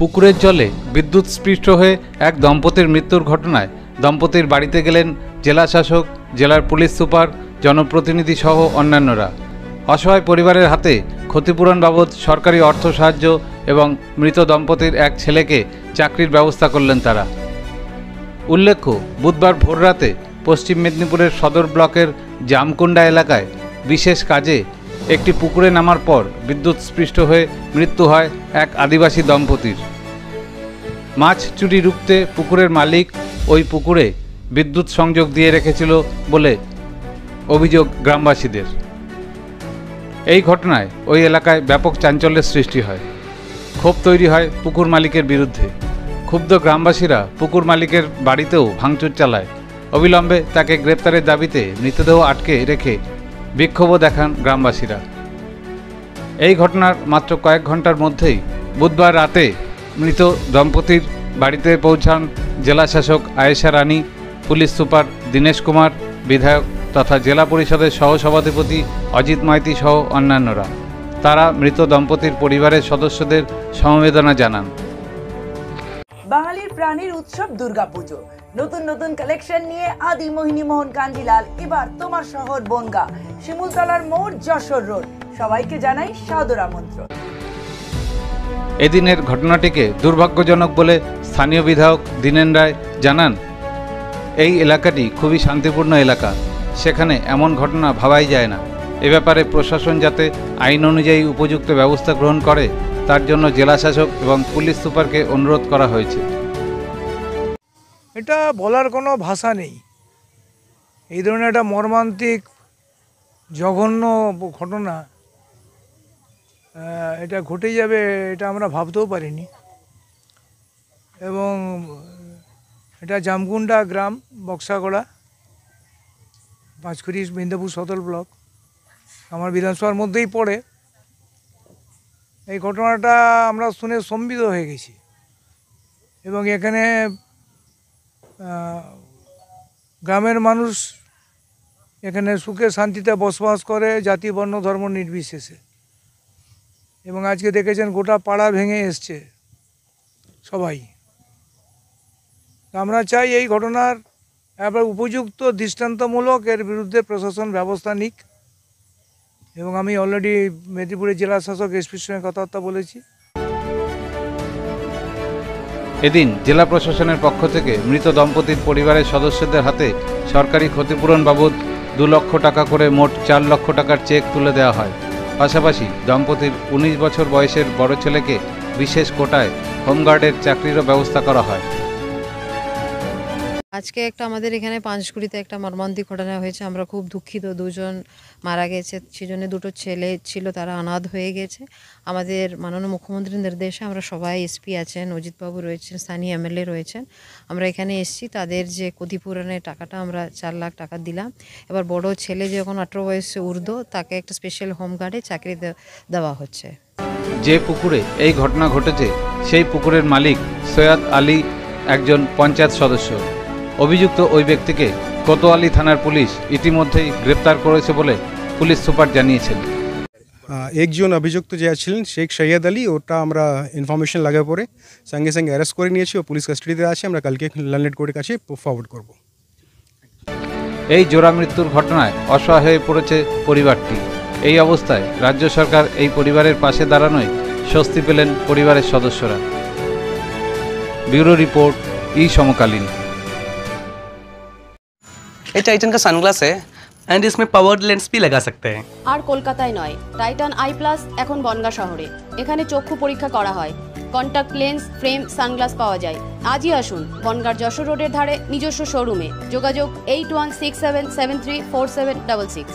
পুকুরের জলে বিদ্যুৎ স্পৃষ্ট হয়ে এক দম্পতির মৃত্যুর ঘটনায় দম্পতির বাড়িতে গেলেন জেলা শাসক জেলার পুলিশ সুপার, জনপ্রতিনিধি সহ অন্যান্যরা। অসহায় পরিবারের হাতে ক্ষতিপূরণ বাবদ সরকারি অর্থ সাহায্য এবং মৃত দম্পতির এক ছেলেকে চাকরির ব্যবস্থা করলেন তারা। উল্লেখ্য, বুধবার ভোররাতে পশ্চিম মেদিনীপুরের সদর ব্লকের জামকুন্ডা এলাকায় বিশেষ কাজে একটি পুকুরে নামার পর বিদ্যুৎ স্পৃষ্ট হয়ে মৃত্যু হয় এক আদিবাসী দম্পতির। মাছ চুরি রুখতে পুকুরের মালিক ওই পুকুরে বিদ্যুৎ সংযোগ দিয়ে রেখেছিল বলে অভিযোগ গ্রামবাসীদের। এই ঘটনায় ওই এলাকায় ব্যাপক চাঞ্চল্যের সৃষ্টি হয়। ক্ষোভ তৈরি হয় পুকুর মালিকের বিরুদ্ধে। ক্ষুব্ধ গ্রামবাসীরা পুকুর মালিকের বাড়িতেও ভাঙচুর চালায়। অবিলম্বে তাকে গ্রেপ্তারের দাবিতে মৃতদেহ আটকে রেখে বিক্ষোভও দেখান গ্রামবাসীরা। এই ঘটনার মাত্র কয়েক ঘণ্টার মধ্যেই বুধবার রাতে মৃত দম্পতির বাড়িতে পৌঁছান জেলাশাসক আয়েশা রানী, পুলিশ সুপার দীনেশ কুমার, বিধায়ক তথা জেলা পরিষদের সহসভাধিপতি অজিত মাইতি সহ অন্যান্যরা। তারা মৃত দম্পতির পরিবারের সদস্যদের সমবেদনা জানান। প্রাণীর উৎসব দুর্গাপুজো। নতুন নতুন কালেকশন নিয়ে আদি মোহিনী মোহন কাঞ্জিলাল, এবার তোমার শহর বনগা, শিমুলতলার মোড় যশোর রোড। সবাইকে জানাই সাদর আমন্ত্রণ। এদিনের ঘটনাটিকে দুর্ভাগ্যজনক বলে স্থানীয় বিধায়ক দীনেন রায় জানান, এই এলাকাটি খুবই শান্তিপূর্ণ এলাকা। সেখানে এমন ঘটনা ভাবাই যায় না। এ ব্যাপারে প্রশাসন যাতে আইন অনুযায়ী উপযুক্ত ব্যবস্থা গ্রহণ করে, তার জন্য জেলাশাসক এবং পুলিশ সুপারকে অনুরোধ করা হয়েছে। এটা বলার কোনো ভাষা নেই। এই ধরনের একটা মর্মান্তিক, জঘন্য ঘটনা এটা ঘটে যাবে এটা আমরা ভাবতেও পারিনি। এবং এটা জামকুন্ডা গ্রাম, বক্সাগড়া, পাঁচকুড়ি, মেদিনীপুর সদর ব্লক, আমার বিধানসভার মধ্যেই পড়ে। এই ঘটনাটা আমরা শুনে সম্বিত হয়ে গেছি। এবং এখানে গ্রামের মানুষ এখানে সুখে শান্তিতে বসবাস করে, জাতি, বর্ণ, ধর্ম নির্বিশেষে। এবং আজকে দেখেছেন গোটা পাড়া ভেঙে এসছে সবাই। আমরা চাই এই ঘটনার এবার উপযুক্ত দৃষ্টান্তমূলক এর বিরুদ্ধে প্রশাসন ব্যবস্থা নিক। এবং আমি অলরেডি মেদিনীপুরের জেলা শাসক এসপির সঙ্গে কথাবার্তা বলেছি। এদিন জেলা প্রশাসনের পক্ষ থেকে মৃত দম্পতির পরিবারের সদস্যদের হাতে সরকারি ক্ষতিপূরণ বাবদ দু লক্ষ টাকা করে মোট চার লক্ষ টাকার চেক তুলে দেওয়া হয়। পাশাপাশি দম্পতির উনিশ বছর বয়সের বড় ছেলেকে বিশেষ কোটায় হোমগার্ডের চাকরিরও ব্যবস্থা করা হয়। আজকে একটা আমাদের এখানে পাঁচকুড়িতে একটা মর্মান্তিক ঘটনা হয়েছে। আমরা খুব দুঃখিত, দুজন মারা গেছে। সেজন্য দুটো ছেলে ছিল, তারা অনাথ হয়ে গেছে। আমাদের মাননীয় মুখ্যমন্ত্রীর নির্দেশে আমরা সবাই এসপি আছেন, অজিতবাবু রয়েছেন, স্থানীয় এমএলএ রয়েছেন। আমরা এখানে এসেছি, তাদের যে ক্ষতিপূরণের টাকাটা আমরা চার লাখ টাকা দিলাম। এবার বড় ছেলে যখন আঠেরো বয়সে ঊর্ধ্ব তাকে একটা স্পেশাল হোমগার্ডে চাকরি দেওয়া হচ্ছে। যে পুকুরে এই ঘটনা ঘটেছে, সেই পুকুরের মালিক সৈয়দ আলী একজন পঞ্চায়েত সদস্য। অভিযুক্ত ওই ব্যক্তিকে কোতোয়ালি থানার পুলিশ ইতিমধ্যেই গ্রেপ্তার করেছে বলে পুলিশ সুপার জানিয়েছেন। একজন অভিযুক্ত যে ছিলেন শেখ সৈয়দ আলী ওটা আমরা ইনফরমেশন লাগা পরে সঙ্গে সঙ্গে অ্যারেস্ট করে নিয়েছি ও পুলিশ কাস্টাডিতে আছে। আমরা কালকে লালনেট কোর্টের কাছে ফরওয়ার্ড করব। এই জোড়া মৃত্যুর ঘটনায় অসহায় হয়ে পড়েছে পরিবারটি। এই অবস্থায় রাজ্য সরকার এই পরিবারের পাশে দাঁড়ানোয় স্বস্তি পেলেন পরিবারের সদস্যরা। ব্যুরো রিপোর্ট ই সমকালীন। ये टाइटन का सनग्लास है एंड इसमें पावर्ड लेंस भी लगा सकते हैं আর কলকাতায় নয় টাইটান আই প্লাস এখন বনগা শহরে এখানে চক্ষু পরীক্ষা করা হয় কন্টাক্ট লেন্স ফ্রেম সানগ্লাস পাওয়া যায় আজই আসুন বনগার যশোর রোডের ধারে নিজস্ব শোরুমে যোগাযোগ eight one six seven seven three four seven double six